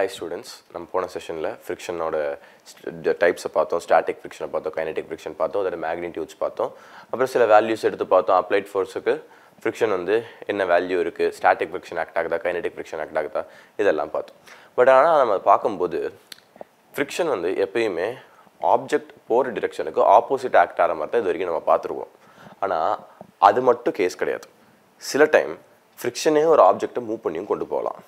Hi students நம்ம போன செஷனில் ஃப்ரிக்ஷனோட டைப்ஸை பார்த்தோம். ஸ்டாட்டிக் ஃப்ரிக்ஷனை பார்த்தோம். கைனடிக் ஃப்ரிக்ஷன் பார்த்தோம். அதோட மேக்னிடியூட்ஸ் பார்த்தோம். அப்புறம் சில வேல்யூஸ் எடுத்து பார்த்தோம். அப்ளைட் ஃபோர்ஸுக்கு ஃப்ரிக்ஷன் வந்து என்ன வேல்யூ இருக்குது ஸ்டாட்டிக் ஃப்ரிக்ஷன் ஆக்ட் ஆகுதா? கைனடிக் ஃப்ரிக்ஷன் ஆக்ட் ஆகுதா? இதெல்லாம் பார்த்தோம். பட் ஆனால் நம்ம பார்க்கும்போது ஃப்ரிக்ஷன் வந்து எப்பயுமே ஆப்ஜெக்ட் போகிற டிரெக்ஷனுக்கு ஆப்போசிட் ஆக்ட் ஆகிற மாதிரி தான் இது வரைக்கும் நம்ம பார்த்துருவோம் ஆனால் அது மட்டும் கேஸ் கிடையாது. சில டைம் ஃப்ரிக்ஷனே ஒரு ஆப்ஜெக்டை மூவ் பண்ணியும் கொண்டு போகலாம்.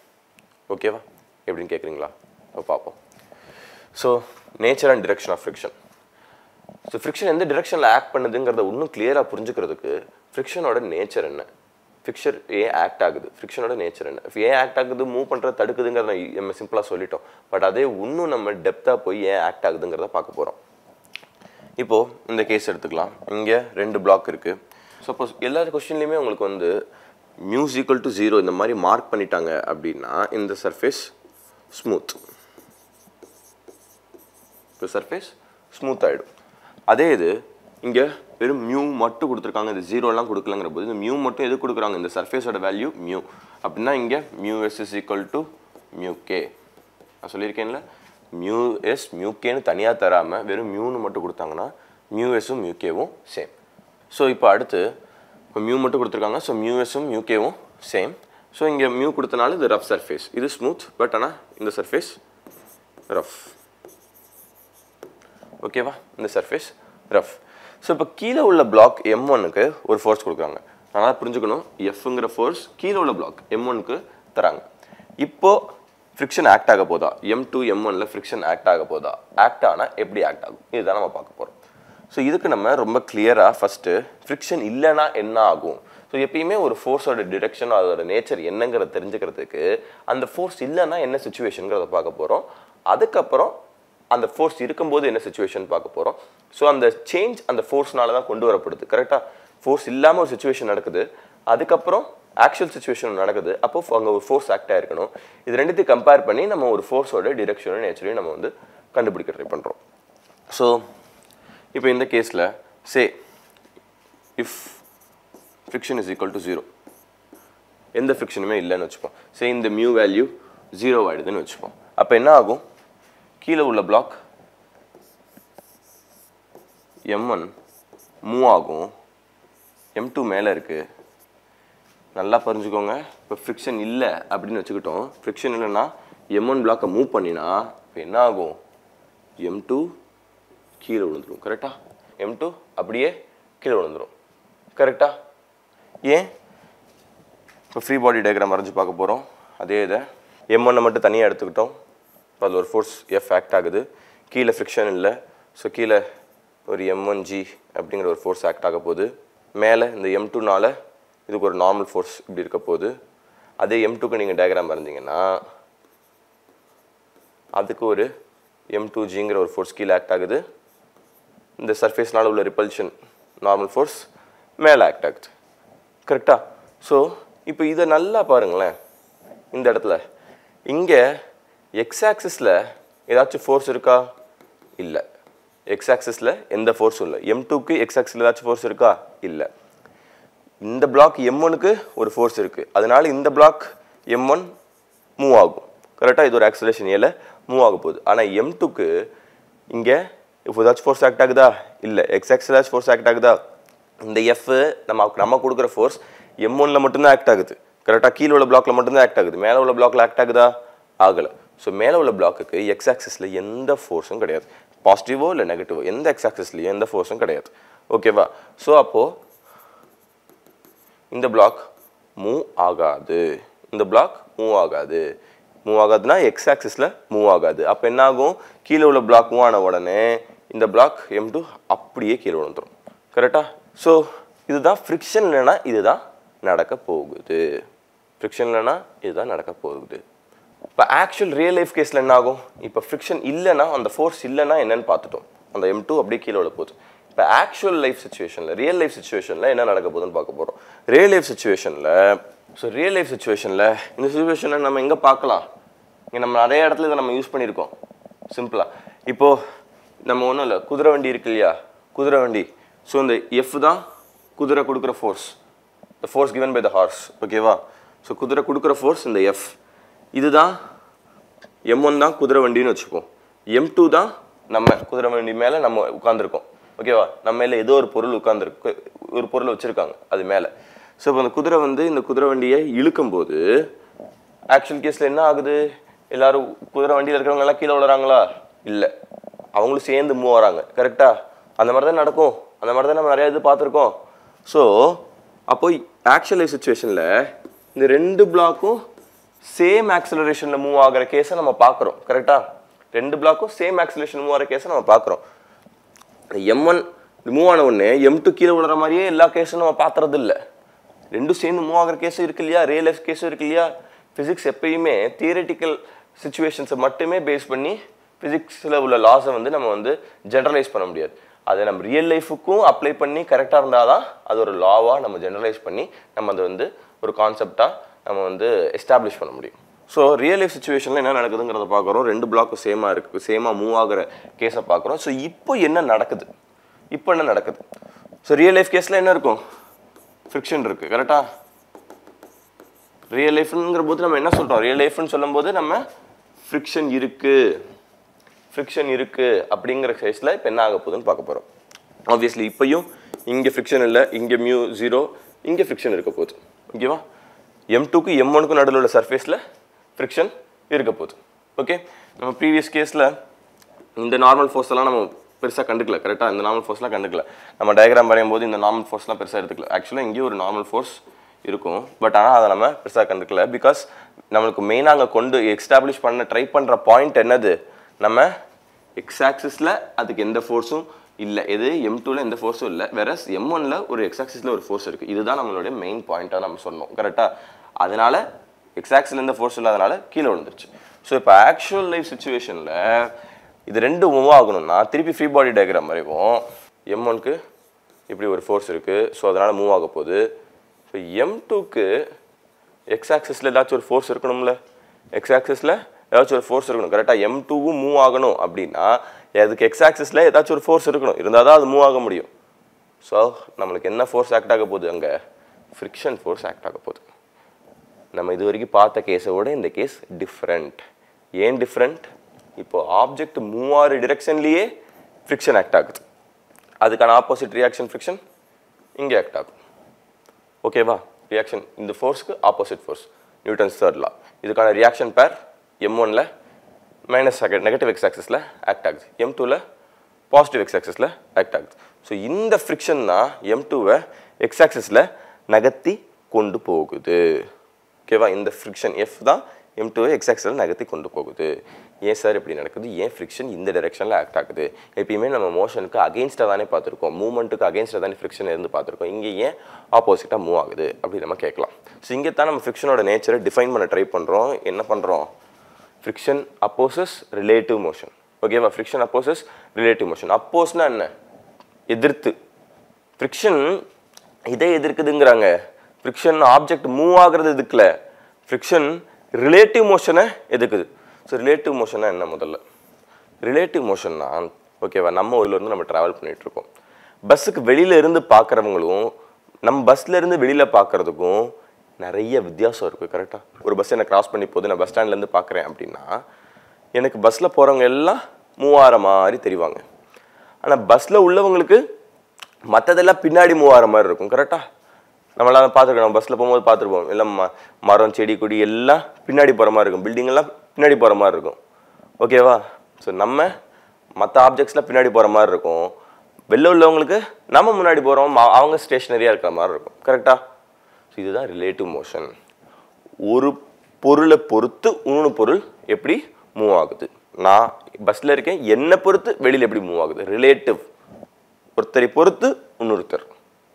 ஓகேவா எப்படின்னு கேட்குறீங்களா அப்போ பார்ப்போம் so nature and direction of friction so friction எந்த டிரெக்ஷனில் ஆக்ட் பண்ணுதுங்கிறத இன்னும் கிளியராக புரிஞ்சுக்கிறதுக்கு ஃப்ரிக்ஷனோட நேச்சர் என்ன? ஃபிக்ஷர் ஏன் ஆக்ட் ஆகுது? ஃப்ரிக்ஷனோட நேச்சர் என்ன? ஏன் ஆக்ட் ஆகுது மூவ் பண்ணுறது தடுக்குதுங்கிறத நம்ம சிம்பிளாக சொல்லிட்டோம். பட் அதே இன்னும் நம்ம டெப்த்தாக போய் ஏன் ஆக்ட் ஆகுதுங்கிறத பார்க்க போகிறோம் இப்போது இந்த கேஸ் எடுத்துக்கலாம். இங்கே ரெண்டு பிளாக் இருக்குது சப்போஸ் எல்லா கொஸ்டின்லேயுமே உங்களுக்கு வந்து மியூசிக்கல் டு ஜீரோ இந்த மாதிரி மார்க் பண்ணிட்டாங்க அப்படின்னா இந்த சர்ஃபேஸ் ஸ்மூத். இப்போ சர்ஃபேஸ் ஸ்மூத் ஆகிடும் அதே இது இங்கே வெறும் மியூ மட்டும் கொடுத்துருக்காங்க. இந்த ஜீரோலாம் கொடுக்கலங்கிற போது இந்த மியூ மட்டும் எது கொடுக்குறாங்க? இந்த சர்ஃபேஸோட வேல்யூ மியூ அப்படின்னா இங்கே mu S is equal to mu K நான் சொல்லியிருக்கேன்ல? மியூ எஸ் மியூ கேன்னு தனியாக தராமல் வெறும் மியூன்னு மட்டும் கொடுத்தாங்கன்னா மியூ எஸும் மியூ கேவும் சேம் ஸோ இப்போ அடுத்து இப்போ மியூ மட்டும் கொடுத்துருக்காங்க. ஸோ மியூ எஸும் மியூ கேவும் சேம் ஸோ இங்கே மியூ கொடுத்தனால இது ரஃப் சர்ஃபேஸ் இது ஸ்மூத் பட் ஆனால் இந்த சர்ஃபேஸ் ரஃப் ஓகேவா இந்த சர்ஃபேஸ் ரஃப் ஸோ இப்போ கீழே உள்ள பிளாக் எம் ஒனுக்கு ஒரு ஃபோர்ஸ் கொடுக்குறாங்க. அதனால் புரிஞ்சுக்கணும். எஃப்ங்கிற ஃபோர்ஸ் கீழே உள்ள பிளாக் எம் ஒனுக்கு தராங்க. இப்போது ஃப்ரிக்ஷன் ஆக்ட் ஆக போதா? எம் டூ எம் ஒனில் ஃப்ரிக்ஷன் ஆக்ட் ஆக போதா? ஆக்ட் ஆனால் எப்படி ஆக்ட் ஆகும்? இதுதான் நம்ம பார்க்க போகிறோம் ஸோ இதுக்கு நம்ம ரொம்ப கிளியராக ஃபஸ்ட்டு ஃப்ரிக்ஷன் இல்லைன்னா என்ன ஆகும்? ஸோ எப்பயுமே ஒரு ஃபோர்ஸோட டிரெக்ஷன் அதோட நேச்சர் என்னங்கிறத தெரிஞ்சுக்கிறதுக்கு அந்த ஃபோர்ஸ் இல்லைன்னா என்ன சுச்சுவேஷனுங்கிறத பார்க்க போகிறோம் அதுக்கப்புறம் அந்த ஃபோர்ஸ் இருக்கும்போது என்ன சுச்சுவேஷன் பார்க்க போகிறோம் ஸோ அந்த சேஞ்ச் அந்த ஃபோர்ஸ்னால தான் கொண்டு வரப்படுது. கரெக்டாக ஃபோர்ஸ் இல்லாமல் ஒரு சுச்சுவேஷன் நடக்குது. அதுக்கப்புறம் ஆக்சுவல் சுச்சுவேஷன் நடக்குது. அப்போ அங்கே ஒரு ஃபோர்ஸ் ஆக்ட் ஆகிருக்கணும் இது ரெண்டுத்தையும் கம்பேர் பண்ணி நம்ம ஒரு ஃபோர்ஸோட டிரெக்ஷனும் நேச்சரையும் நம்ம வந்து கண்டுபிடிக்க ட்ரை பண்ணுறோம் ஸோ இப்போ இந்த கேஸில் say if friction is equal to zero எந்த ஃபிக்ஷனுமே இல்லைன்னு வச்சுப்போம். சே இந்த மியூ வேல்யூ ஜீரோ ஆகிடுதுன்னு வச்சுப்போம். அப்போ என்ன ஆகும்? கீழே உள்ள பிளாக் எம் ஒன் மூவ் ஆகும். எம் டூ மேலே இருக்குது நல்லா புரிஞ்சுக்கோங்க. இப்போ ஃப்ரிக்ஷன் இல்லை அப்படின்னு வச்சுக்கிட்டோம். ஃப்ரிக்ஷன் இல்லைன்னா எம் ஒன் பிளாக்கை மூவ் பண்ணினா இப்போ என்ன ஆகும்? எம் டூ கீழே விழுந்துடும் கரெக்டாக எம் டூ அப்படியே கீழே விழுந்துடும் கரெக்டாக ஏன்? இப்போ ஃப்ரீ பாடி டயக்ராம் வரைஞ்சி பார்க்க போகிறோம் அதே இதை எம் ஒன்னை மட்டும் தனியாக எடுத்துக்கிட்டோம். இப்போ அது ஒரு ஃபோர்ஸ் எஃப் ஆக்ட் ஆகுது. கீழே ஃப்ரிக்ஷன் இல்லை. ஸோ கீழே ஒரு எம் ஒன் ஜி அப்படிங்கிற ஒரு ஃபோர்ஸ் ஆக்ட் ஆக போகுது. மேலே இந்த எம் டூனால் இதுக்கு ஒரு நார்மல் ஃபோர்ஸ் இப்படி இருக்க போகுது. அதே எம் டூக்கு நீங்கள் டயக்ராம் வரைஞ்சிங்கன்னா அதுக்கு ஒரு எம் டூ ஜிங்கிற ஒரு ஃபோர்ஸ் கீழே ஆக்ட் ஆகுது. இந்த சர்ஃபேஸ்னால் உள்ள ரிப்பல்ஷன் நார்மல் ஃபோர்ஸ் மேலே ஆக்ட் ஆகுது. கரெக்டாக ஸோ இப்போ இதை நல்லா பாருங்களேன். இந்த இடத்துல. இங்கே எக்ஸ் ஆக்சிஸில் ஏதாச்சும் ஃபோர்ஸ் இருக்கா? இல்லை. எக்ஸ் ஆக்சிஸில் எந்த ஃபோர்ஸும் இல்லை. எம் டூக்கு எக்ஸ் ஆக்சிஸில் ஏதாச்சும் ஃபோர்ஸ் இருக்கா? இல்லை. இந்த பிளாக் எம் ஒனுக்கு ஒரு ஃபோர்ஸ் இருக்குது அதனால் இந்த பிளாக் எம் ஒன் மூவ் ஆகும். கரெக்டாக இது ஒரு ஆக்சலேஷன் ஏல மூவ் ஆக போகுது. ஆனால் எம் டூக்கு இங்கே இப்போ ஏதாச்சும் ஃபோர்ஸ் ஆக்ட் ஆகுதா? இல்லை. எக்ஸ் ஆக்சில் ஏதாச்சும் ஃபோர்ஸ் ஆக்ட் ஆகுதா? இந்த எஃப் நம்ம நம்ம கொடுக்குற ஃபோர்ஸ் எம் ஒனில் மட்டும்தான் ஆக்ட் ஆகுது. கரெக்டாக கீழே உள்ள பிளாக்ல மட்டும்தான் ஆக்ட் ஆகுது. மேலே உள்ள பிளாக்ல ஆக்ட் ஆகுதா? ஆகலை. ஸோ மேலே உள்ள பிளாக்குக்கு எக்ஸ் ஆக்சஸில் எந்த ஃபோர்ஸும் கிடையாது. பாசிட்டிவோ இல்லை நெகட்டிவோ எந்த எக்ஸ் ஆக்சிஸ்லையும் எந்த ஃபோர்ஸும் கிடையாது. ஓகேவா ஸோ அப்போது இந்த பிளாக் மூவ் ஆகாது. இந்த பிளாக் மூவ் ஆகாது. மூவ் ஆகாதுன்னா எக்ஸ் ஆக்சிஸில் மூவ் ஆகாது. அப்போ என்ன ஆகும் கீழே உள்ள பிளாக் மூவ் ஆன உடனே இந்த பிளாக் எம் டூ அப்படியே கீழே விழுந்துடும் கரெக்டாக ஸோ இதுதான் ஃப்ரிக்ஷன் இல்லைன்னா இதுதான் நடக்க போகுது. ஃப்ரிக்ஷன் இல்லைன்னா இதுதான் நடக்க போகுது. இப்போ ஆக்சுவல் ரியல் லைஃப் கேஸில் என்ன ஆகும் இப்போ ஃப்ரிக்ஷன் இல்லைன்னா அந்த ஃபோர்ஸ் இல்லைன்னா என்னன்னு பார்த்துட்டோம். அந்த எம் டூ அப்படியே கீழே விழ போகுது. இப்போ ஆக்சுவல் லைஃப் சுச்சுவேஷனில் ரியல் லைஃப் சுச்சுவேஷனில் என்ன நடக்க போகுதுன்னு பார்க்க போகிறோம் ரியல் லைஃப் சுச்சுவேஷனில் ஸோ ரியல் லைஃப் சுச்சுவேஷனில் இந்த சுச்சுவேஷனில் நம்ம எங்கே பார்க்கலாம்? இங்கே நம்ம நிறைய இடத்துல இதை நம்ம யூஸ் பண்ணியிருக்கோம். சிம்பிளாக இப்போது நம்ம ஒன்றும் இல்லை குதிரை வண்டி இருக்கு இல்லையா? குதிரை வண்டி. ஸோ இந்த எஃப் தான் குதிரை கொடுக்குற force the force given by the horse ஓகேவா ஸோ குதிரை கொடுக்குற ஃபோர்ஸ் இந்த எஃப் இதுதான் எம் ஒன் தான் குதிரை வண்டின்னு வச்சுப்போம் எம் டூ தான் நம்ம குதிரை வண்டி மேலே நம்ம உட்காந்துருக்கோம் ஓகேவா நம்ம மேலே ஏதோ ஒரு பொருள் உட்காந்துருக்கு ஒரு பொருள் வச்சுருக்காங்க அது மேலே. ஸோ இப்போ அந்த குதிரை வந்து இந்த குதிரை வண்டியை இழுக்கும்போது ஆக்சுவல் கேஸில் என்ன ஆகுது? எல்லாரும் குதிரை வண்டியில் இருக்கிறவங்க எல்லாம் கீழே விழுறாங்களா? இல்லை. அவங்களும் சேர்ந்து மூவ் ஆகிறாங்க கரெக்டாக அந்த மாதிரி தான் நடக்கும். அந்த மாதிரி தான் நம்ம நிறைய இது பார்த்துருக்கோம். ஸோ அப்போ ஆக்சுவல் சுச்சுவேஷனில் இந்த ரெண்டு பிளாக்கும் சேம் ஆக்சலரேஷனில் மூவ் ஆகிற கேஸை நம்ம பார்க்குறோம். கரெக்டாக ரெண்டு பிளாக்கும் சேம் ஆக்சலரேஷன் மூவ் ஆகிற கேஸை நம்ம பார்க்குறோம். எம் ஒன் மூவ் ஆன உடனே எம் டூ கீழே விழுற மாதிரியே எல்லா கேஸும் நம்ம பார்த்துறது இல்லை. ரெண்டும் சேர்ந்து மூவ் ஆகிற கேஸும் இருக்கு இல்லையா? ரியல் லைஃப் கேஸும் இருக்கு இல்லையா? ஃபிசிக்ஸ் எப்பயுமே தியரட்டிக்கல் சுச்சுவேஷன்ஸை மட்டுமே பேஸ் பண்ணி ஃபிசிக்ஸில் உள்ள லாஸை வந்து நம்ம வந்து ஜென்ரலைஸ் பண்ண முடியாது. அதை நம்ம ரியல் லைஃபுக்கும் அப்ளை பண்ணி கரெக்டாக இருந்தால் தான் அது ஒரு லாவாக நம்ம ஜென்ரலைஸ் பண்ணி நம்ம அதை வந்து ஒரு கான்செப்டாக நம்ம வந்து எஸ்டாப்ளிஷ் பண்ண முடியும். ஸோ ரியல் லைஃப் சுச்சுவேஷனில் என்ன நடக்குதுங்கிறத பார்க்குறோம். ரெண்டு பிளாக்கும் சேமாக இருக்குது சேமாக மூவ் ஆகிற கேஸை பார்க்குறோம். ஸோ இப்போ என்ன நடக்குது? இப்போ என்ன நடக்குது? ஸோ ரியல் லைஃப் கேஸில் என்ன இருக்கும்? ஃப்ரிக்ஷன் இருக்குது கரெக்டாக ரியல் லைஃப்ங்கிற போது நம்ம என்ன சொல்கிறோம் ரியல் லைஃப்னு சொல்லும்போது நம்ம ஃப்ரிக்ஷன் இருக்குது ஃப்ரிக்ஷன் இருக்குது அப்படிங்கிற சைஸில் இப்போ என்ன ஆக போகுதுன்னு பார்க்க போகிறோம் ஆப்வியஸ்லி இப்போயும் இங்கே ஃப்ரிக்ஷன் இல்லை இங்கே மியூ ஜீரோ இங்கே ஃப்ரிக்ஷன் இருக்க போகுது. ஓகேவா எம் டூக்கு எம் ஒனுக்கும் நடுவில் உள்ள சர்ஃபேஸில் ஃப்ரிக்ஷன் இருக்க போகுது. ஓகே நம்ம ப்ரீவியஸ் கேஸில் இந்த நார்மல் ஃபோர்ஸ்லாம் நம்ம பெருசாக கண்டுக்கல கரெக்டாக இந்த நார்மல் ஃபோர்ஸ்லாம் கண்டுக்கல. நம்ம டயக்ராம் வரையும் போது இந்த நார்மல் ஃபோர்ஸ்லாம் பெருசாக எடுத்துக்கல. ஆக்சுவலாக இங்கேயும் ஒரு நார்மல் ஃபோர்ஸ் இருக்கும். பட் ஆனால் அதை நம்ம பெருசாக கண்டுக்கல பிகாஸ் நம்மளுக்கு மெயினாக அங்கே கொண்டு எக்ஸ்டாப்ளிஷ் பண்ண ட்ரை பண்ணுற பாயிண்ட் என்னது? நம்ம எக்ஸ் ஆக்சிஸில் அதுக்கு எந்த ஃபோர்ஸும் இல்லை. எது? எம் டூவில் எந்த ஃபோர்ஸும் இல்லை. வேற எம் ஒனில் ஒரு எக்ஸ் ஆக்சிஸில் ஒரு ஃபோர்ஸ் இருக்குது இதுதான் நம்மளுடைய மெயின் பாயிண்ட்டாக நம்ம சொன்னோம். கரெக்டாக அதனால் எக்ஸ் ஆக்சில் எந்த ஃபோர்ஸ் இல்லாதனால கீழே விழுந்துருச்சு. ஸோ இப்போ ஆக்சுவல் லைஃப் சுச்சுவேஷனில் இது ரெண்டு மூவ் ஆகணும்னா திருப்பி ஃப்ரீ பாடி டயக்ராம் வரைவோம் எம் ஒனுக்கு இப்படி ஒரு ஃபோர்ஸ் இருக்குது ஸோ அதனால் மூவ் ஆக போகுது. ஸோ எம் டூக்கு எக்ஸ் ஆக்சஸில் ஏதாச்சும் ஒரு ஃபோர்ஸ் இருக்கணும்ல? எக்ஸ் ஆக்சஸில் ஏதாச்சும் ஒரு ஃபோர்ஸ் இருக்கணும். கரெக்டாக எம் டூவும் மூவ் ஆகணும் அப்படின்னா அதுக்கு எக்ஸ் ஆக்சிஸில் ஏதாச்சும் ஒரு ஃபோர்ஸ் இருக்கணும். இருந்தால் தான் அது மூவ் ஆக முடியும். ஸோ நம்மளுக்கு என்ன ஃபோர்ஸ் ஆக்ட் ஆக போகுது அங்கே? ஃப்ரிக்ஷன் ஃபோர்ஸ் ஆக்ட் ஆக போகுது. நம்ம இது வரைக்கும் பார்த்த கேஸை விட இந்த கேஸ் டிஃப்ரெண்ட் ஏன் டிஃப்ரெண்ட் இப்போ ஆப்ஜெக்ட் மூவ் டிரெக்ஷன்லேயே ஃப்ரிக்ஷன் ஆக்ட் ஆகுது. அதுக்கான ஆப்போசிட் ரியாக்ஷன் ஃப்ரிக்ஷன் இங்கே ஆக்ட் ஆகும். ஓகேவா ரியாக்ஷன் இந்த ஃபோர்ஸ்க்கு opposite force Newton's third law இதுக்கான ரியாக்ஷன் பேர் எம் ஒனில் மைனஸ் நெகட்டிவ் எக்ஸ் ஆக்சஸில் ஆக்ட் ஆகுது. எம் டூவில் பாசிட்டிவ் எக்ஸ் ஆக்சஸில் ஆக்ட் ஆகுது. ஸோ இந்த ஃப்ரிக்ஷன் தான் எம் டூவை எக்ஸ் ஆக்சஸில் நகர்த்தி கொண்டு போகுது. ஓகேவா இந்த ஃப்ரிக்ஷன் எஃப் தான் எம் டூவை எக்ஸ் ஆக்சஸில் நகர்த்தி கொண்டு போகுது. ஏன் சார் இப்படி நடக்குது? ஏன் ஃப்ரிக்ஷன் இந்த டைரெக்ஷனில் ஆக்ட் ஆகுது? எப்பயுமே நம்ம மோஷனுக்கு அகேன்ஸ்டாக தானே பார்த்துருக்கோம். மூவ்மெண்ட்டுக்கு அகேன்ஸ்டாக தானே ஃப்ரிக்ஷன் இருந்து பார்த்துருக்கோம். இங்கே ஏன் ஆப்போசிட்டாக மூவ் ஆகுது? அப்படி நம்ம கேட்கலாம். ஸோ இங்கே தான் நம்ம ஃப்ரிக்ஷனோட நேச்சரை டிஃபைன் பண்ண ட்ரை பண்ணுறோம் என்ன பண்ணுறோம் ஃப்ரிக்ஷன் அப்போசஸ் ரிலேட்டிவ் மோஷன் ஓகேவா ஃப்ரிக்ஷன் அப்போசஸ் ரிலேட்டிவ் மோஷன் அப்போஸ்னா என்ன? எதிர்த்து. ஃப்ரிக்ஷன் இதை எதிர்க்குதுங்கிறாங்க. ஃப்ரிக்ஷன் ஆப்ஜெக்ட் மூவ் ஆகிறது எதுக்கல? ஃப்ரிக்ஷன் ரிலேட்டிவ் மோஷனை எதுக்குது ஸோ ரிலேட்டிவ் மோஷனா என்ன முதல்ல? ரிலேட்டிவ் மோஷன்னா ஓகேவா நம்ம ஊர்லேருந்து நம்ம ட்ராவல் பண்ணிகிட்ருக்கோம் இருக்கோம் பஸ்ஸுக்கு வெளியில இருந்து பார்க்குறவங்களும் நம்ம பஸ்லேருந்து இருந்து வெளியில பார்க்கறதுக்கும் நிறைய வித்தியாசம் இருக்குது கரெக்டாக ஒரு பஸ் என்னை கிராஸ் பண்ணி போகுது நான் பஸ் ஸ்டாண்ட்லேருந்து பார்க்குறேன் அப்படின்னா எனக்கு பஸ்ஸில் போகிறவங்க எல்லாம் மூவாயிரம் மாதிரி தெரிவாங்க. ஆனால் பஸ்ஸில் உள்ளவங்களுக்கு மற்றதெல்லாம் பின்னாடி மூவாயிரம் மாதிரி இருக்கும் கரெக்டாக நம்மளாம் பார்த்துருக்கோம் நம்ம பஸ்ஸில் போகும்போது பார்த்துருப்போம். எல்லாம் ம மரம் செடி கொடி எல்லாம் பின்னாடி போகிற மாதிரி இருக்கும். பில்டிங்கெல்லாம் பின்னாடி போகிற மாதிரி இருக்கும். ஓகேவா ஸோ நம்ம மற்ற ஆப்ஜெக்ட்ஸ்லாம் பின்னாடி போகிற மாதிரி இருக்கும். வெளில உள்ளவங்களுக்கு நம்ம முன்னாடி போகிறோம் அவங்க ஸ்டேஷ்னரியாக இருக்கிற மாதிரி இருக்கும் கரெக்டாக ஸோ இதுதான் ரிலேட்டிவ் மோஷன் ஒரு பொருளை பொறுத்து இன்னொன்று பொருள் எப்படி மூவ் ஆகுது? நான் பஸ்ஸில் இருக்கேன் என்னை பொறுத்து வெளியில் எப்படி மூவ் ஆகுது? ரிலேட்டிவ் ஒருத்தரை பொறுத்து இன்னொருத்தர்.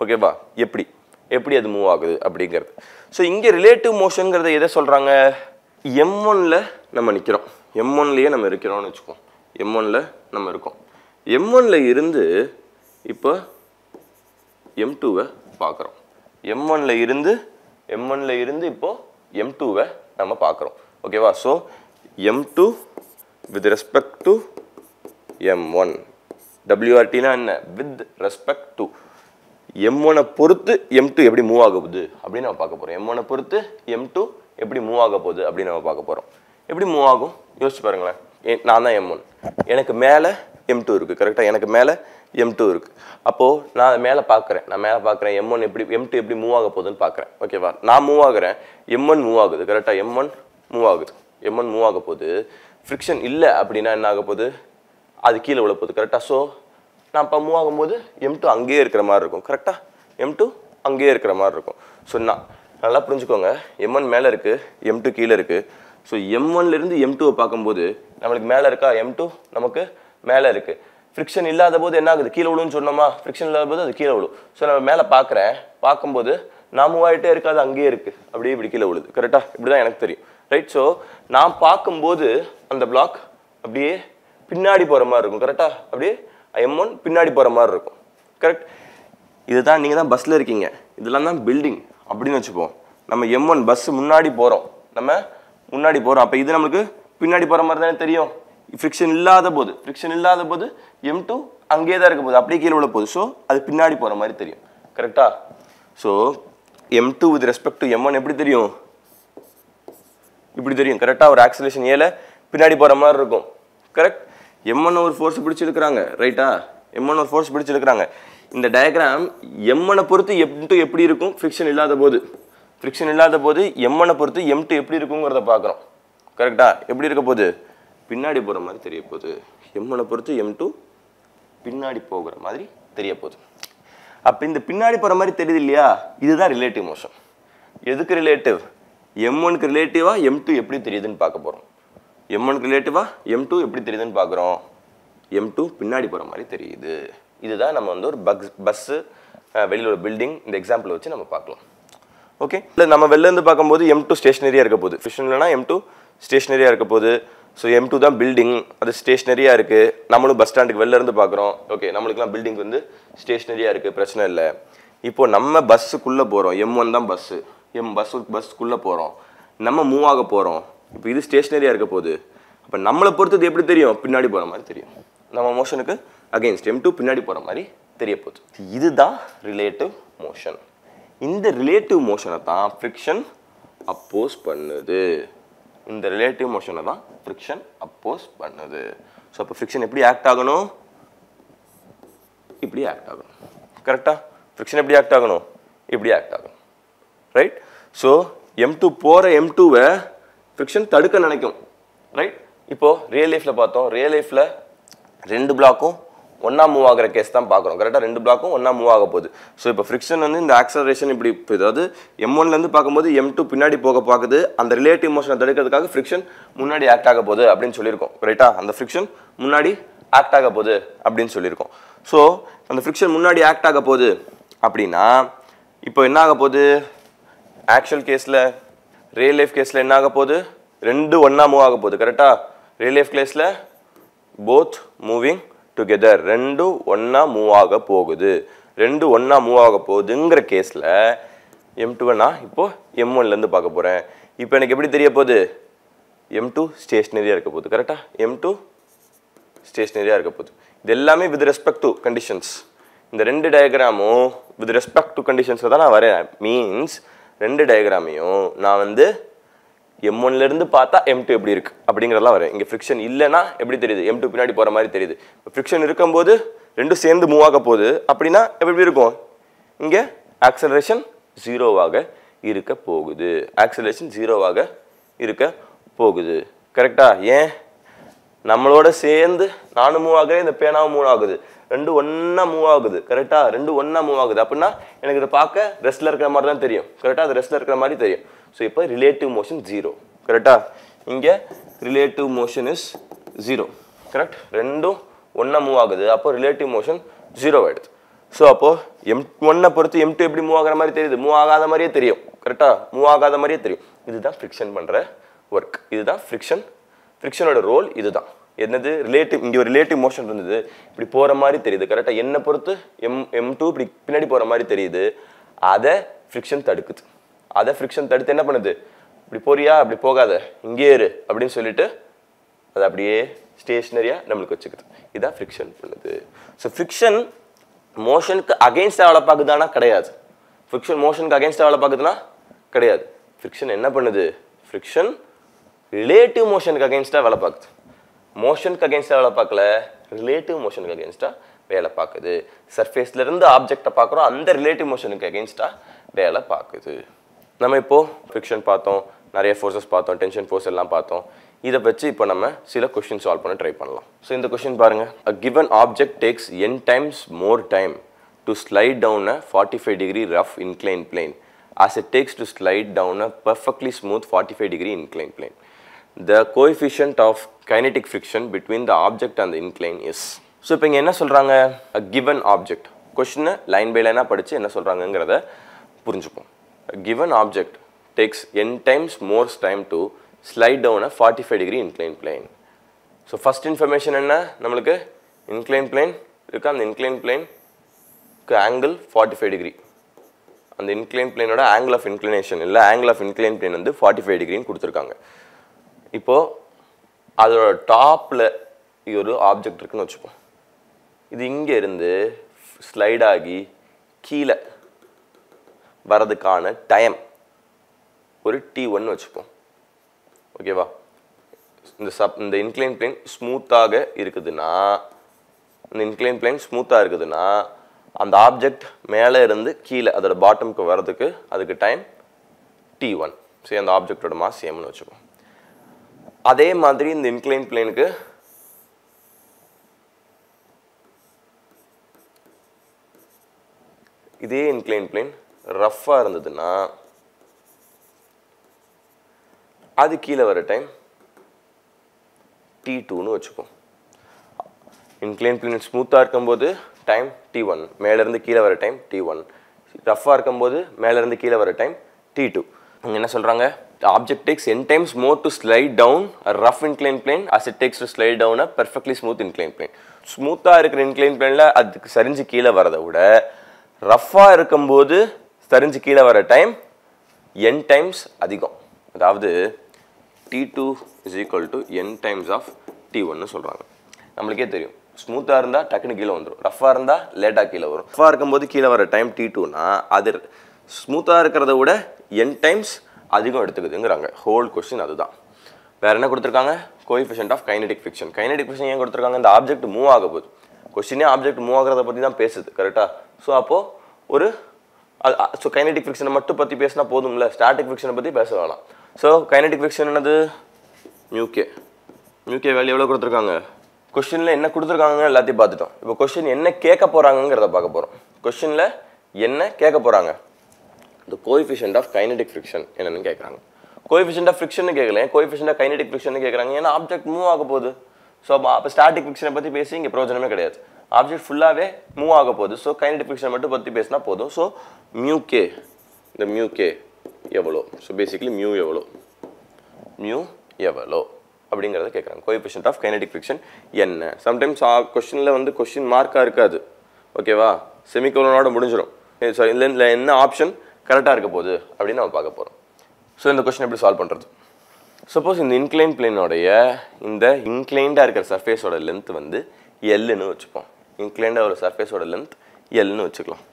ஓகேவா எப்படி? எப்படி அது மூவ் ஆகுது அப்படிங்கிறது. ஸோ இங்கே ரிலேட்டிவ் மோஷனுங்கிறத எதை சொல்கிறாங்க எம் ஒனில் நம்ம நிற்கிறோம் எம் ஒன்லேயே நம்ம இருக்கிறோம்னு வச்சுக்கோம். எம் ஒனில் நம்ம இருக்கோம். எம் ஒனில் இருந்து இப்போ எம் டூவை பார்க்குறோம். எம் ஒனில் இருந்து எம் ஒனில் இருந்து இப்போ எம் டூவை நம்ம பார்க்குறோம். ஓகேவா so M two with respect to M one டபிள்யூஆர்டினா என்ன? வித் ரெஸ்பெக்ட் டு எம் ஒனை பொறுத்து எம் டூ எப்படி மூவ் ஆக போகுது அப்படின்னு நம்ம பார்க்க போகிறோம் எம் ஒனை பொறுத்து எம் டூ எப்படி மூவ் ஆக போகுது அப்படின்னு நம்ம பார்க்க போகிறோம் எப்படி மூவ் ஆகும்? யோசிச்சு பாருங்களேன். நான் தான் எம் ஒன் எனக்கு மேலே எம் டூ இருக்குது கரெக்டாக எனக்கு மேலே எம் டூ இருக்குது அப்போது நான் அதை மேலே பார்க்குறேன் நான் மேலே பார்க்குறேன் எம் ஒன் எப்படி எம் டூ எப்படி மூவ் ஆக போகுதுன்னு பார்க்குறேன் ஓகேவா நான் மூவ் ஆகுறேன். எம் ஒன் மூவ் ஆகுது. கரெக்டாக எம் ஒன் மூவ் ஆகுது. எம் ஒன் மூவ் ஆக போகுது. ஃப்ரிக்ஷன் இல்லை அப்படின்னா என்ன ஆக போகுது? அது கீழே விழ போகுது. கரெக்டாக ஸோ நான் இப்போ மூவ் ஆகும்போது எம் டூ அங்கேயே இருக்கிற மாதிரி இருக்கும். கரெக்டாக எம் டூ அங்கேயே இருக்கிற மாதிரி இருக்கும். ஸோ நான் நல்லா புரிஞ்சுக்கோங்க. எம் ஒன் மேலே இருக்குது எம் டூ கீழே இருக்குது ஸோ எம் ஒன்லேருந்து எம் டூவை பார்க்கும்போது நம்மளுக்கு மேலே இருக்கா? எம் டூ நமக்கு மேலே இருக்குது ஃப்ரிக்ஷன் இல்லாத போது என்ன ஆகுது கீழே விழுன்னு சொன்னோமா? ஃப்ரிக்ஷன் இல்லாத போது அது கீழே விழும். ஸோ நம்ம மேலே பார்க்குறேன். பார்க்கும்போது நான் மூவ் ஆகிட்டே இருக்காது அங்கேயே இருக்குது அப்படியே இப்படி கீழே விழுது. கரெக்டாக இப்படி தான் எனக்கு தெரியும். ரைட் ஸோ நான் பார்க்கும்போது அந்த பிளாக் அப்படியே பின்னாடி போகிற மாதிரி இருக்கும். கரெக்டாக அப்படியே எம் ஒன் பின்னாடி போகிற மாதிரி இருக்கும். கரெக்ட் இதுதான் நீங்கள் தான் பஸ்ஸில் இருக்கீங்க. இதெல்லாம் தான் பில்டிங் அப்படின்னு வச்சுப்போம். நம்ம எம் ஒன் பஸ் முன்னாடி போகிறோம் நம்ம முன்னாடி போகிறோம் அப்போ இது நம்மளுக்கு பின்னாடி போகிற மாதிரி தானே தெரியும்? ஃப்ரிக்ஷன் இல்லாத போது ஃப்ரிக்ஷன் இல்லாத போது எம் டூ அங்கேயே தான் இருக்க போகுது அப்படியே கீழே உள்ள போகுது. ஸோ அது பின்னாடி போகிற மாதிரி தெரியும். கரெக்டா so M two with respect to M one எப்படி தெரியும்? இப்படி தெரியும். கரெக்டாக ஒரு ஆக்சலேஷன் ஏல பின்னாடி போகிற மாதிரி இருக்கும். கரெக்ட் எம் ஒன் ஒரு ஃபோர்ஸ் பிடிச்சிருக்கிறாங்க ரைட்டா எம் ஒன் ஒரு ஃபோர்ஸ் பிடிச்சிருக்கிறாங்க. இந்த டயக்ராம் எம்மனை பொறுத்து எம் டூ எப்படி இருக்கும்? ஃப்ரிக்ஷன் இல்லாத போது. ஃப்ரிக்ஷன் இல்லாத போது எம்மனை பொறுத்து எம் டூ எப்படி இருக்குங்கிறத பார்க்குறோம். கரெக்டா எப்படி இருக்க போகுது? பின்னாடி போகிற மாதிரி தெரிய போகுது எம் பொறுத்து எம் டூ பின்னாடி போகிற மாதிரி தெரிய போகுது அப்போ இந்த பின்னாடி போகிற மாதிரி தெரியுது இல்லையா? இதுதான் ரிலேட்டிவ் மோஷன் எதுக்கு ரிலேட்டிவ் எம் ஒனுக்கு ரிலேட்டிவாக எம் டூ எப்படி தெரியுதுன்னு பார்க்க போகிறோம் எம் ஒனுக்கு ரிலேட்டிவாக எம் டூ எப்படி தெரியுதுன்னு பார்க்குறோம். எம் டூ பின்னாடி போகிற மாதிரி தெரியுது. இதுதான் நம்ம வந்து ஒரு பக்ஸ் பஸ்ஸு வெளியில் ஒரு பில்டிங் இந்த எக்ஸாம்பிள் வச்சு நம்ம பார்க்கலாம். ஓகே இல்லை நம்ம வெளிலேருந்து பார்க்கும்போது எம் டூ ஸ்டேஷனரியாக இருக்க போகுது. ஃபிஷன் இல்லைனா எம் டூ ஸ்டேஷனரியாக இருக்க போகுது. ஸோ எம் டூ தான் பில்டிங் அது ஸ்டேஷனரியாக இருக்குது நம்மளும் பஸ் ஸ்டாண்டுக்கு வெளில இருந்து பார்க்குறோம். ஓகே நம்மளுக்குலாம் பில்டிங் வந்து ஸ்டேஷ்னரியாக இருக்குது பிரச்சனை இல்லை. இப்போது நம்ம பஸ்ஸுக்குள்ளே போகிறோம் எம் ஒன் தான் பஸ்ஸு எம் பஸ்ஸு பஸ்ஸுக்குள்ளே போகிறோம் நம்ம மூவ் ஆக போகிறோம் இப்போ இது ஸ்டேஷ்னரியாக இருக்க போகுது. அப்போ நம்மளை பொறுத்தது எப்படி தெரியும்? பின்னாடி போகிற மாதிரி தெரியும். நம்ம மோஷனுக்கு அகைன்ஸ்ட் எம் டூ பின்னாடி போகிற மாதிரி தெரிய போகுது. இதுதான் ரிலேட்டிவ் மோஷன் இந்த ரிலேட்டிவ் மோஷனை தான் ஃப்ரிக்ஷன் அப்போஸ் பண்ணுது. இந்த ரிலேட்டிவ் மோஷனை தான் ஃப்ரிக்ஷன் அப்போஸ் பண்ணுது. ஸோ அப்போ ஃப்ரிக்ஷன் எப்படி ஆக்ட் ஆகணும்? இப்படி ஆக்ட் ஆகணும். கரெக்டாக ஃப்ரிக்ஷன் எப்படி ஆக்ட் ஆகணும்? இப்படி ஆக்ட் ஆகணும். ரைட் ஸோ எம் டூ போகிற எம் டூவை ஃப்ரிக்ஷன் தடுக்க நினைக்கும். ரைட் இப்போது ரியல் லைஃப்பில் பார்த்தோம். ரியல் லைஃப்பில் ரெண்டு பிளாக்கும் ஒன்றா மூவ் ஆகிற கேஸ் தான் பார்க்குறோம். கரெக்டாக ரெண்டு பிளாக்கும் ஒன்றா மூவ் ஆக போகுது. ஸோ இப்போ ஃப்ரிக்ஷன் வந்து இந்த ஆக்சலரேஷன் இப்படி அதாவது எம் ஒன்லேருந்து பார்க்கும்போது எம் டூ பின்னாடி போக பார்க்குது. அந்த ரிலேட்டிவ் மோஷனை தடுக்கிறதுக்காக ஃப்ரிக்ஷன் முன்னாடி ஆக்ட் ஆக போகுது அப்படின்னு சொல்லியிருக்கோம். ரைட்டா அந்த ஃப்ரிக்ஷன் முன்னாடி ஆக்ட் ஆக போகுது அப்படின்னு சொல்லியிருக்கோம். ஸோ அந்த ஃப்ரிக்ஷன் முன்னாடி ஆக்ட் ஆக போகுது அப்படின்னா இப்போ என்ன ஆக போகுது? ஆக்சுவல் கேஸில் ரியல் லைஃப் கேஸில் என்ன ஆக போகுது? ரெண்டு ஒன்றா மூவ் ஆக போகுது. கரெக்டாக ரியல் லைஃப் கேஸில் போத் மூவிங் டுகெதர் ரெண்டும் ஒன்றா மூவ் ஆக போகுது. ரெண்டு ஒன்றா மூவ் ஆக போகுதுங்கிற கேஸில் எம் டூவை நான் இப்போது எம் ஒன்லேருந்து பார்க்க போகிறேன் இப்போ எனக்கு எப்படி தெரிய போகுது? எம் டூ ஸ்டேஷ்னரியாக இருக்க போகுது. கரெக்டாக எம் டூ ஸ்டேஷ்னரியாக இருக்க போகுது. இது எல்லாமே வித் ரெஸ்பெக்ட் டு கண்டிஷன்ஸ் இந்த ரெண்டு டயக்ராமும் வித் ரெஸ்பெக்ட் டு கண்டிஷன்ஸில் தான் நான் வரேன். மீன்ஸ் ரெண்டு டயக்ராமையும் நான் வந்து எம் ஒன்லேருந்து பார்த்தா எம் டூ எப்படி இருக்குது அப்படிங்கிறதெல்லாம் வரேன் இங்கே ஃப்ரிக்ஷன் இல்லைன்னா எப்படி தெரியுது? எம் டூ பின்னாடி போகிற மாதிரி தெரியுது. ஃப்ரிக்ஷன் இருக்கும்போது ரெண்டும் சேர்ந்து மூவ் ஆக போகுது. அப்படின்னா எப்படி இருக்கும்? இங்கே ஆக்சலரேஷன் ஜீரோவாக இருக்க போகுது. ஆக்சலரேஷன் ஜீரோவாக இருக்க போகுது. கரெக்டாக ஏன்? நம்மளோட சேர்ந்து நானும் மூவ் ஆகுது இந்த பேனாவும் மூவ் ஆகுது. ரெண்டு ஒன்றா மூவ் ஆகுது. கரெக்டாக ரெண்டு ஒன்றா மூவ் ஆகுது. அப்படின்னா எனக்கு இதை பார்க்க ரெஸ்ட்டில் இருக்கிற மாதிரி தான் தெரியும் கரெக்டாக அது ரெஸ்ட்டில் இருக்கிற மாதிரி தெரியும். ஸோ இப்போ ரிலேட்டிவ் மோஷன் ஜீரோ கரெக்டா இங்கே relative motion is zero correct ரெண்டும் ஒன்றா மூவ் ஆகுது. அப்போ ரிலேட்டிவ் மோஷன் ஜீரோ ஆகிடுது ஸோ அப்போது எம் ஒன்னை பொறுத்து எம் டூ எப்படி மூவ் ஆகிற மாதிரி தெரியுது? மூவ் ஆகாத மாதிரியே தெரியும் கரெக்டாக மூவ் ஆகாத மாதிரியே தெரியும். இதுதான் ஃப்ரிக்ஷன் பண்ணுற ஒர்க் இதுதான் ஃப்ரிக்ஷன் ஃப்ரிக்ஷனோட ரோல் இதுதான். என்னது? ரிலேட்டிவ் இங்கே ஒரு ரிலேட்டிவ் மோஷன் இருந்தது. இப்படி போகிற மாதிரி தெரியுது கரெக்டாக என்னை பொறுத்து எம் எம் டூ இப்படி பின்னாடி போகிற மாதிரி தெரியுது. அதை ஃப்ரிக்ஷன் தடுக்குது. அதை ஃப்ரிக்ஷன் தடுத்து என்ன பண்ணுது? இப்படி போறியா? அப்படி போகாத. இங்கே இரு. அப்படின்னு சொல்லிட்டு அது அப்படியே ஸ்டேஷ்னரியாக நம்மளுக்கு வச்சுக்குது. இதான் ஃப்ரிக்ஷன் பண்ணுது ஸோ ஃப்ரிக்ஷன் மோஷனுக்கு அகெயின்ஸ்டாக வேலை பார்க்குதானா? கிடையாது. ஃப்ரிக்ஷன் மோஷனுக்கு அகெயின்ஸ்டாக வேலை பார்க்குதுன்னா? கிடையாது. ஃப்ரிக்ஷன் என்ன பண்ணுது? ஃப்ரிக்ஷன் ரிலேட்டிவ் மோஷனுக்கு அகெயின்ஸ்டாக வேலை பார்க்குது. மோஷனுக்கு அகெயின்ஸ்டாக வேலை பார்க்கல. ரிலேட்டிவ் மோஷனுக்கு அகெயின்ஸ்டாக வேலை பார்க்குது. சர்ஃபேஸ்லேருந்து ஆப்ஜெக்டை பார்க்குறோம். அந்த ரிலேட்டிவ் மோஷனுக்கு அகெயின்ஸ்டாக வேலை பார்க்குது. நம்ம இப்போ ஃபிக்ஷன் பார்த்தோம் நிறைய ஃபோர்ஸஸ் பார்த்தோம் டென்ஷன் ஃபோர்ஸ் எல்லாம் பார்த்தோம். இதை வச்சு இப்போ நம்ம சில கொஷின் சால்வ் பண்ண ட்ரை பண்ணலாம். ஸோ இந்த கொஷின் பாருங்கள் a given object takes N times more time to slide down a forty five degree rough incline plane as it takes to slide down a perfectly smooth 45 degree inclined plane. The coefficient of kinetic friction between between the object and incline is so இப்போ இங்கே என்ன சொல்கிறாங்க a given object கொஷினை line by லைனாக படித்து என்ன சொல்கிறாங்கங்கிறத புரிஞ்சுப்போம். A given object takes n times more time to slide down a 45 degree inclined plane. So first information என்ன? நம்மளுக்கு inclined plane இருக்கா? அந்த inclined planeக்கு ஆங்கிள் ஃபார்ட்டி ஃபைவ் டிகிரி அந்த இன்க்ளைன் பிளேனோட ஆங்கிள் ஆஃப் இன்க்ளினேஷன் இல்லை ஆங்கிள் ஆஃப் இன்க்ளைன் பிளேன் வந்து forty five டிகிரின்னு கொடுத்துருக்காங்க. இப்போது அதோட டாப்பில் ஒரு ஆப்ஜெக்ட் இருக்குன்னு வச்சுப்போம் இது இங்கே இருந்து ஸ்லைட் ஆகி கீழே வரதுக்கான டைம் ஒரு டி ஒன்று வச்சுப்போம். ஓகேவா இந்த சப் இந்த இன்க்ளைன் பிளேன் ஸ்மூத்தாக இருக்குதுன்னா இந்த இன்க்ளைன் பிளேன் ஸ்மூத்தாக இருக்குதுன்னா அந்த ஆப்ஜெக்ட் மேலே இருந்து கீழே அதோட பாட்டமுக்கு வர்றதுக்கு அதுக்கு டைம் டி ஒன் சரி அந்த ஆப்ஜெக்டோட மாஸ் எம்னு வச்சுப்போம். அதே மாதிரி இந்த இன்க்ளைன் பிளேனுக்கு இதே இன்க்ளைன் பிளேன் ரஃப்பாக இருந்ததுன்னா அது கீழே வர டைம் டி டூன்னு வச்சுப்போம் இன்க்ளைன் பிளேன் ஸ்மூத்தாக இருக்கும்போது டைம் டி ஒன் மேலேருந்து கீழே வர டைம் டி ஒன் ரஃப்பாக இருக்கும்போது மேலேருந்து கீழே வர டைம் டி டூ அவங்க என்ன சொல்கிறாங்க object takes N times more to slide down rough incline plane as it takes to slide down a perfectly smooth incline plane ஸ்மூத்தாக இருக்கிற இன்க்ளைன் பிளேனில் அதுக்கு சரிஞ்சு கீழே வரதை விட ரஃப்பாக இருக்கும்போது சரிஞ்சு கீழே வர டைம் என் டைம்ஸ் அதிகம். அதாவது T two is equal to N times of T ஒன்னு சொல்கிறாங்க நம்மளுக்கே தெரியும். ஸ்மூத்தாக இருந்தால் டக்குன்னு கீழே வந்துடும் ரஃப்பாக இருந்தால் லேட்டாக கீழே வரும். ரஃப்பாக இருக்கும்போது கீழே வர டைம் டி டூனா அது ஸ்மூத்தாக இருக்கிறத விட என் டைம்ஸ் அதிகம் எடுத்துக்குதுங்கிறாங்க. ஹோல் கொஸ்டின் அதுதான். வேறு என்ன கொடுத்துருக்காங்க? Coefficient of kinetic friction kinetic friction ஏன் கொடுத்துருக்காங்க? இந்த ஆப்ஜெக்ட் மூவ் ஆக போகுது. கொஸ்டினே ஆப்ஜெக்ட் மூவ் ஆகிறத பற்றி தான் பேசுது கரெக்டாக ஸோ அப்போது ஒரு ஸோ கைனடிக் ஃபிக்ஷனை மட்டும் பற்றி பேசினா போதும்ல? ஸ்டாட்டிக் ஃபிக்ஷனை பற்றி பேச வேணாம். ஸோ கைனடிக் ஃபிக்ஷன் என்னது? மியூகே மியூகே வேல்யூ எவ்வளோ கொடுத்துருக்காங்க? கொஷினில் என்ன கொடுத்துருக்காங்க எல்லாத்தையும் பார்த்துட்டோம். இப்போ கொஷின் என்ன கேட்க போகிறாங்கங்கிறத பார்க்க போகிறோம் கொஷினில் என்ன கேட்க போகிறாங்க இந்த கோஎஃபிஷியன்ட் ஆஃப் கைனடிக் ஃபிக்ஷன் என்னென்னு கேட்குறாங்க. கோஎஃபிஷியன்ட் ஆஃப் ஃபிக்ஷன் கேட்கல. கோஎஃபிஷியன்ட் ஆஃப் கைனடிக் ஃபிக்ஷன் கேட்குறாங்க? ஏன்னா ஆப்ஜெக்ட் மூவ் ஆக போகுது. ஸோ அப்போ ஸ்டாட்டிக் ஃபிக்ஷனை பற்றி பேசி இங்கே பிரயோஜனமே கிடையாது. ஆப்ஜெக்ட் ஃபுல்லாகவே மூவ் ஆக போகுது. ஸோ கைனடிக் ஃபிக்ஷன் மட்டும் பற்றி பேசினா போதும். ஸோ மியூ கே இந்த மியூ கே எவ்வளோ? ஸோ பேசிக்கலி மியூ எவ்வளோ? மியூ எவ்வளோ? அப்படிங்கிறத கேட்குறாங்க. கோஎஃபிஷியன்ட் ஆஃப் கைனடிக் ஃபிக்ஷன் என்ன? சம்டைம்ஸ் கொஸ்டினில் வந்து கொஷின் மார்க்காக இருக்காது. ஓகேவா செமிகோலனோட முடிஞ்சிடும் ஸோ eh, இல்லை என்ன ஆப்ஷன் கரெக்டாக இருக்க போகுது அப்படின்னு நம்ம பார்க்க போகிறோம் ஸோ இந்த கொஷின் எப்படி சால்வ் பண்ணுறது சப்போஸ் இந்த இன்க்ளைன் பிளேனோடைய இந்த இன்க்ளைண்டாக இருக்கிற சர்ஃபேஸோட லென்த் வந்து எல்லுன்னு வச்சுப்போம். இன்க்ளைண்டாக ஒரு சர்ஃபேஸோட லென்த் எல்னு வச்சுக்கலாம்.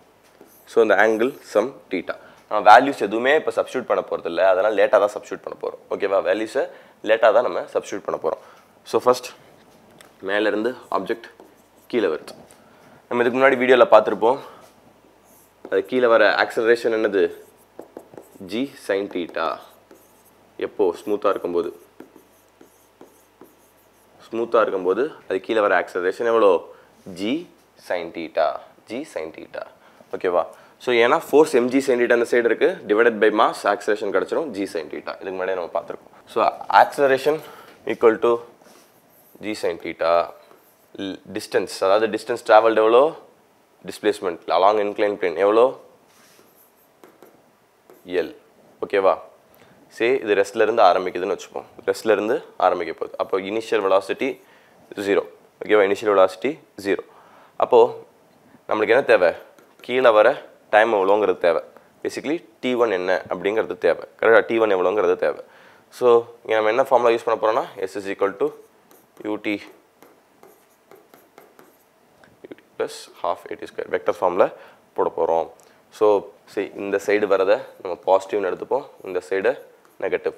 ஸோ இந்த ஆங்கிள் சம் டீட்டா நம்ம வேல்யூஸ் எதுவுமே இப்போ சப்ஸ்டியூட் பண்ண போகிறது இல்லை. அதெல்லாம் லேட்டாக தான் சப்ஸ்டியூட் பண்ண போகிறோம் ஓகேவா வேல்யூஸை லேட்டாக தான் நம்ம சப்ஸ்டியூட் பண்ண போகிறோம் ஸோ ஃபஸ்ட் மேலேருந்து ஆப்ஜெக்ட் கீழே வருது. நம்ம இதுக்கு முன்னாடி வீடியோவில் பார்த்துருப்போம். அது கீழே வர ஆக்சலரேஷன் என்னது? ஜி சைன் டீட்டா எப்போ? ஸ்மூத்தாக இருக்கும்போது. ஸ்மூத்தாக இருக்கும்போது அது கீழே வர ஆக்சலரேஷன் எவ்வளோ? G sin theta g sin theta ஓகேவா ஸோ ஏன்னா ஃபோர்ஸ் எம்ஜி சைன் டீட்டா அந்த சைடு இருக்குது டிவைடட் பை மாஸ் ஆக்சலரேஷன் கிடச்சிரும் ஜி சைன் டீட்டா இதுக்கு முன்னாடியே நம்ம பார்த்துருக்கோம். So acceleration equal to g sin theta distance அதாவது டிஸ்டன்ஸ் ட்ராவல்டு எவ்வளோ? டிஸ்பிளேஸ்மெண்ட் அலாங் இன்க்ளைன் பிளேன் எவ்வளோ? எல் ஓகேவா சே இது ரெஸ்ட்ல இருந்து ஆரம்பிக்குதுன்னு வச்சுப்போம். ரெஸ்ட்ல இருந்து ஆரம்பிக்க போகுது. அப்போ இனிஷியல் வெலாசிட்டி ஜீரோ ஓகேவா இனிஷியல் வெலாசிட்டி ஜீரோ அப்போது நம்மளுக்கு என்ன தேவை? கீழே வர டைம் எவ்வளோங்கிறது தேவை. பேசிக்கலி டி ஒன் என்ன அப்படிங்கிறது தேவை. கரெக்டாக டி ஒன் எவ்வளோங்கிறது தேவை. ஸோ இங்கே நம்ம என்ன ஃபார்முலா யூஸ் பண்ண போகிறோம்னா s is equal to u t plus half a t square vector ஃபார்மில் போட போகிறோம் ஸோ சரி இந்த சைடு வரதை நம்ம பாசிட்டிவ்னு எடுத்துப்போம். இந்த சைடு நெகட்டிவ்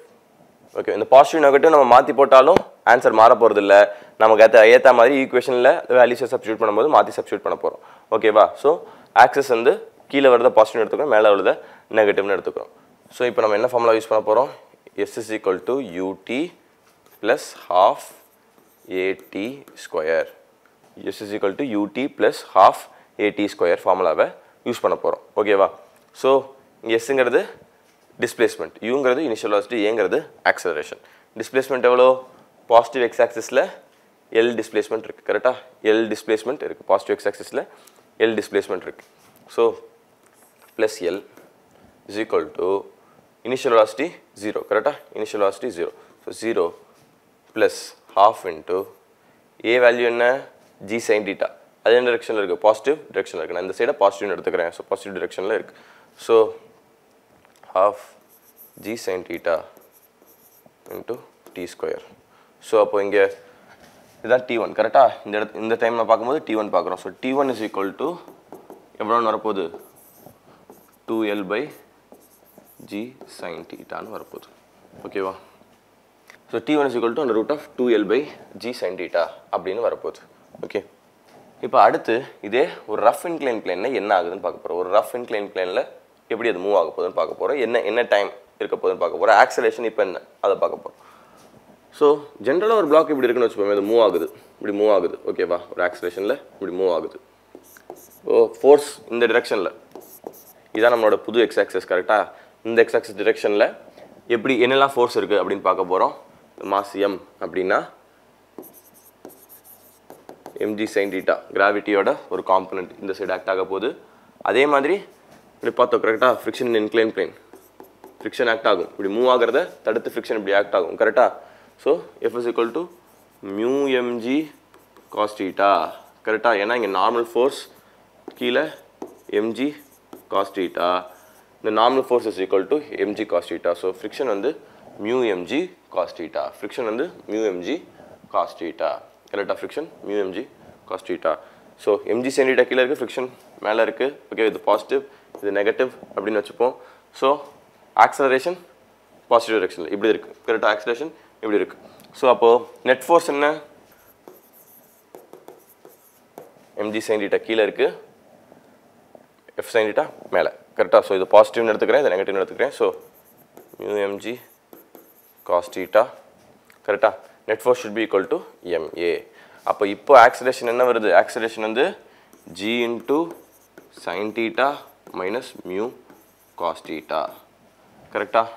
ஓகே இந்த பாசிட்டிவ் நெகட்டிவ் நம்ம மாற்றி போட்டாலும் ஆன்சர் மாற போகிறது இல்லை நமக்கு ஏற்ற ஏற்ற மாதிரி ஈக்குவேஷனில் வேல்யூஸை சப்ஸ்டியூட் பண்ணும்போது மாற்றி சப்ஸ்டியூட் பண்ண போகிறோம் ஓகேவா ஸோ ஆக்சஸ் வந்து கீழே வரத பாசிட்டிவ் எடுத்துக்கிறோம் மேலே வரத நெகட்டிவ்னு எடுத்துக்கிறோம். ஸோ இப்போ நம்ம என்ன ஃபார்முலா யூஸ் பண்ண போகிறோம் s is equal to u t plus half a t square s is equal to u t plus half a t square ஃபார்முலாவை யூஸ் பண்ண போகிறோம் ஓகேவா ஸோ எஸ்ஸுங்கிறது டிஸ்பிளேஸ்மெண்ட் யூங்கிறது இனிஷியல் வெலாசிட்டி ஏங்கிறது ஆக்சலரேஷன் டிஸ்பிளேஸ்மெண்ட் எவ்வளோ? பாசிட்டிவ் எக்ஸ் ஆக்சிஸில் L displacement இருக்குது கரெக்டாக எல் டிஸ்பிளேஸ்மெண்ட் இருக்குது பாசிட்டிவ் எக்ஸ் ஆக்சிஸில் எல் டிஸ்பிளேஸ்மெண்ட் இருக்குது so plus L is equal to initial velocity zero கரெக்டாக initial velocity zero so zero plus half into a value என்ன? G sign theta அது என்ன டிரெக்ஷனில் இருக்குது பாசிட்டிவ் டிரெக்ஷனில் இருக்குது நான் இந்த சைடை பாசிட்டிவ்னு எடுத்துக்கிறேன். ஸோ பாசிட்டிவ் டிரெக்ஷனில் இருக்குது so half g sin theta into t square so அப்போ இங்கே இதுதான் டி ஒன் கரெக்டாக இந்த இடத்து இந்த டைமில் பார்க்கும்போது டி ஒன் பார்க்குறோம். So t one is equal to எவ்வளோன்னு வரப்போகுது? Two L by g sin டீட்டான்னு வரப்போகுது. ஓகேவா so t one is equal to அந்த root of two L by g sin theta அப்படின்னு வரப்போகுது. ஓகே இப்போ அடுத்து இதே ஒரு ரஃப் இன்க்ளைன் பிளேனில் என்ன ஆகுதுன்னு பார்க்க போகிறோம் ஒரு ரஃப் இன்க்ளைன் பிளேனில் எப்படி அது மூவ் ஆக போகுதுன்னு பார்க்க போகிறோம் என்ன என்ன டைம் இருக்க போகுதுன்னு பார்க்க போகிறோம் ஆக்சலேஷன் இப்போ என்ன? அதை பார்க்க போகிறோம் ஸோ ஜென்ரலாக ஒரு பிளாக் இப்படி இருக்குன்னு வச்சுப்போமே அது மூவ் ஆகுது. இப்படி மூவ் ஆகுது. ஓகேவா ஒரு ஆக்சலேஷனில் இப்படி மூவ் ஆகுது. ஓ ஃபோர்ஸ் இந்த டிரெக்ஷனில் இதான் நம்மளோட புது எக்ஸ் ஆக்சஸ் கரெக்டாக இந்த எக்ஸ் ஆக்சஸ் டிரெக்ஷனில் எப்படி என்னெல்லாம் ஃபோர்ஸ் இருக்குது அப்படின்னு பார்க்க போகிறோம் மாஸ் எம் அப்படின்னா எம்ஜி சைன் டீட்டா கிராவிட்டியோட ஒரு காம்பனண்ட் இந்த சைடு ஆக்ட் ஆக போகுது. அதே மாதிரி இப்படி பார்த்தோம் கரெக்டாக friction incline plane friction act ஆகும். இப்படி மூவ் ஆகிறத தடுத்து ஃப்ரிக்ஷன் இப்படி ஆக்ட் ஆகும். கரெக்டாக so f is equal to mu mg cos theta கரெக்டாக ஏன்னா இங்கே நார்மல் ஃபோர்ஸ் கீழே எம்ஜி காஸ்டீட்டா இந்த normal force is equal to mg cos theta so friction வந்து mu mg cos theta friction வந்து மியூ எம்ஜி காஸ்டீட்டா கரெக்டாக friction mu mg cos theta so mg sin theta கீழே இருக்குது friction மேலே இருக்குது okay இது positive இது நெகட்டிவ் அப்படின்னு வச்சுப்போம். ஸோ ஆக்சலரேஷன் பாசிட்டிவ் டிரெக்ஷனில் இப்படி இருக்குது கரெக்டாக ஆக்சலேஷன் இப்படி இருக்குது ஸோ அப்போது நெட் ஃபோர்ஸ் என்ன? எம்ஜி சைன்டிட்டா கீழே இருக்குது எஃப் சைன்டிட்டா மேலே. கரெக்டாக ஸோ இது பாசிட்டிவ்னு எடுத்துக்கிறேன் இது நெகட்டிவ்னு எடுத்துக்கிறேன். So mu mg cos theta கரெக்டாக net force should be equal to m a அப்போ இப்போ ஆக்சலேஷன் என்ன வருது? ஆக்சலேஷன் வந்து g into sin theta minus mu cos theta கரெக்டாக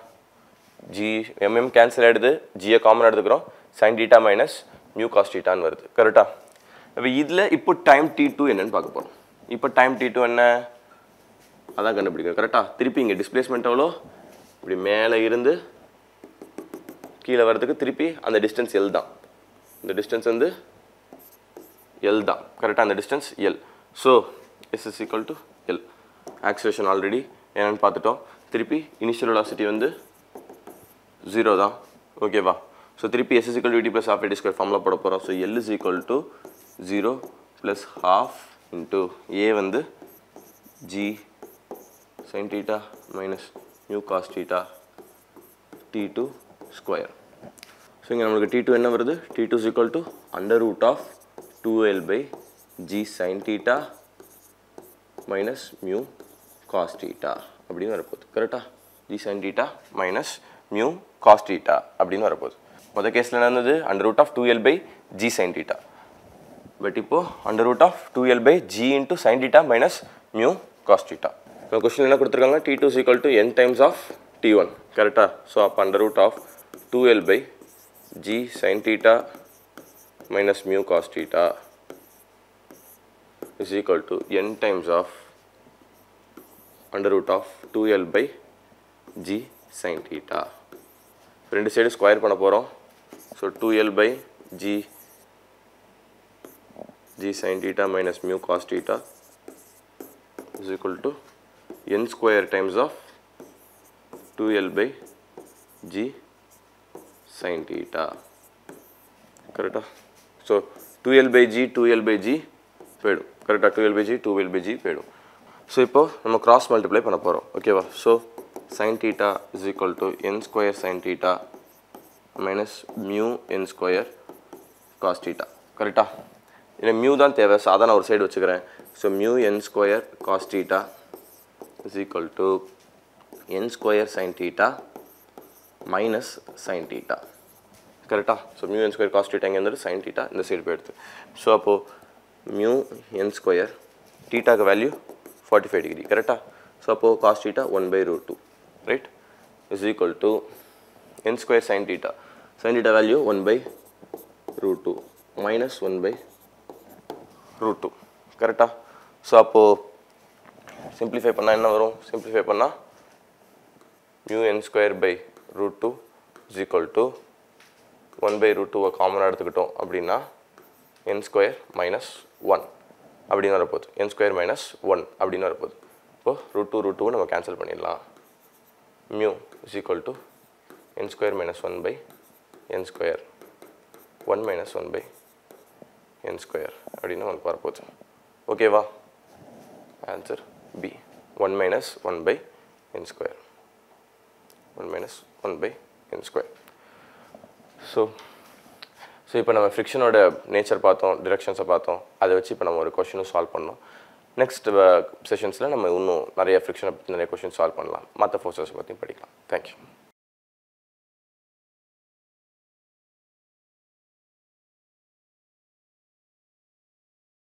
ஜி எம்எம் கேன்சல் ஆகிடுது ஜியை காமன் எடுத்துக்கிறோம். Sin theta minus mu cos டீட்டான்னு வருது. கரெக்டாக இப்போ இதில் இப்போ டைம் டி டூ என்னன்னு பார்க்க போகிறோம் இப்போ டைம் டி டூ என்ன? அதான் கண்டுபிடிக்கும் கரெக்டாக திருப்பி இங்கே டிஸ்பிளேஸ்மெண்ட் எவ்வளோ? இப்படி மேலே இருந்து கீழே வர்றதுக்கு திருப்பி அந்த டிஸ்டன்ஸ் எல் தான். இந்த டிஸ்டன்ஸ் வந்து எல் தான். கரெக்டாக அந்த distance L so s is equal to acceleration already என்னென்னு பார்த்துட்டோம். திருப்பி இனிஷியல் வெலாசிட்டி வந்து ஜீரோ தான். ஓகேவா ஸோ திருப்பி s is equal t plus half a t square ஃபார்மில் போட போகிறோம் so L is equal to zero plus half into a வந்து g sin theta minus mu cos theta t two square so இங்கே நம்மளுக்கு D two என்ன வருது? T two is equal to under root of two L by g sin theta minus mu cos theta அப்படின்னு வரப்போகுது. கரெக்டா g sin theta minus mu cos theta அப்படின்னு வரப்போகுது. மொதல் கேஸில் என்ன இருந்தது under root of 2l by g sin theta. But இப்போ under root of two L by g into sin theta minus mu cos theta இப்போ கொஸ்டின் என்ன கொடுத்துருக்காங்க? T two is equal to n times of t one கரெக்டாக so அப்போ under root of two L by g sin theta minus mu cos theta is equal to n times of under root of 2L by G sin theta. ரெண்டு side square பண்ண போகிறோம் so two L by g g sin theta minus mu cos theta is equal to n square times of two L by g sin theta கரெக்டாக so two L by g two L by g போயிடும். கரெக்டாக two L by g two L by g போயிடும். So இப்போ நம்ம cross multiply பண்ண போகிறோம் ஓகேவா so sin theta is equal to n square sin theta minus mu n square cos theta கரெக்டாக இல்லை மியூ தான் தேவை. ஸோ நான் ஒரு சைடு வச்சுக்கிறேன். So mu n square cos theta is equal to n square sin theta minus sin theta கரெக்டாக so mu n square cos theta இங்கே வந்துட்டு சைன் டீட்டா இந்த சைடு போயிடுது ஸோ அப்போது மியூ என் ஸ்கொயர் டீட்டாக்கு வேல்யூ ஃபார்ட்டி ஃபைவ் டிகிரி கரெக்டாக so அப்போது cos theta one by root two right is equal to n square sin theta sin theta value one by root two minus one by root two கரெக்டா so அப்போது simplify பண்ணால் என்ன வரும்? Simplify பண்ணால் mu n square by root two is equal to one by root டூவை காமனாக எடுத்துக்கிட்டோம் அப்படின்னா என் ஸ்கொயர் மைனஸ் ஒன் அப்படின்னு வரப்போகுது. என் ஸ்கொயர் மைனஸ் ஒன் அப்படின்னு வரப்போகுது. இப்போது ரூட் டூ ரூட் டூ நம்ம கேன்சல் பண்ணிடலாம். Mu is equal to n square minus one by n square one minus one by n square அப்படின்னு நமக்கு வரப்போகுது. ஓகேவா answer B one minus one by n square one minus one by n square so so இப்போ நம்ம ஃப்ரிக்ஷனோட nature பார்த்தோம் டிரெக்ஷன்ஸை பார்த்தோம் அதை வச்சு இப்போ நம்ம ஒரு கொஷினும் சால்வ் பண்ணோம். நெக்ஸ்ட் செஷன்ஸில் நம்ம இன்னும் நிறைய ஃப்ரிக்ஷனை பற்றி நிறைய கொஷின் சால்வ் பண்ணலாம். மற்ற ஃபோர்ஸஸ் பற்றியும் படிக்கலாம். தேங்க்யூ